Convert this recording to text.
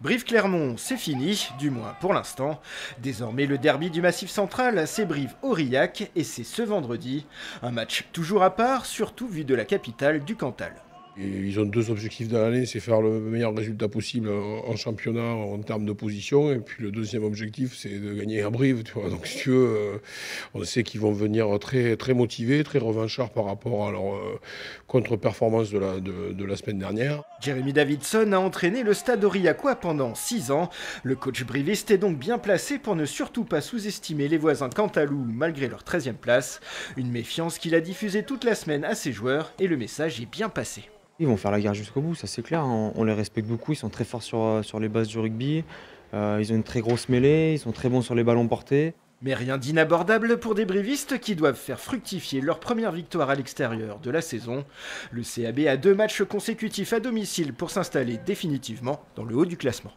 Brive-Clermont, c'est fini, du moins pour l'instant. Désormais, le derby du Massif Central, c'est Brive-Aurillac et c'est ce vendredi. Un match toujours à part, surtout vu de la capitale du Cantal ils ont deux objectifs dans l'année, c'est faire le meilleur résultat possible en championnat en termes de position. Et puis le deuxième objectif, c'est de gagner à Brive. Donc si tu veux, euh, on sait qu'ils vont venir très, très motivés, très revanchards par rapport à leur euh, contre-performance de la, semaine dernière. Jeremy Davidson a entraîné le stade Aurillacois pendant six ans. Le coach briviste est donc bien placé pour ne surtout pas sous-estimer les voisins cantalou malgré leur 13e place. Une méfiance qu'il a diffusée toute la semaine à ses joueurs et le message est bien passé. Ils vont faire la guerre jusqu'au bout, ça c'est clair. Hein. On, les respecte beaucoup, ils sont très forts sur, euh, les bases du rugby. Euh, ils ont une très grosse mêlée, ils sont très bons sur les ballons portés. Mais rien d'inabordable pour des brivistes qui doivent faire fructifier leur première victoire à l'extérieur de la saison. Le CAB a deux matchs consécutifs à domicile pour s'installer définitivement dans le haut du classement.